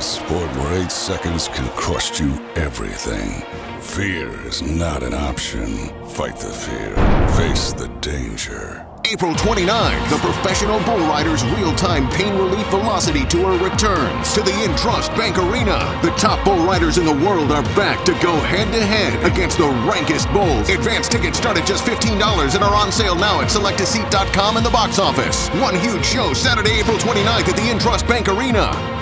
a sport where eight seconds can cost you everything. Fear is not an option. Fight the fear. Face the danger. April 29th, the Professional Bull Riders Real-Time Pain Relief Velocity Tour returns to the Intrust Bank Arena. The top bull riders in the world are back to go head-to-head against the rankest bulls. Advance tickets start at just $15 and are on sale now at selectaseat.com and the box office. One huge show Saturday, April 29th at the Intrust Bank Arena.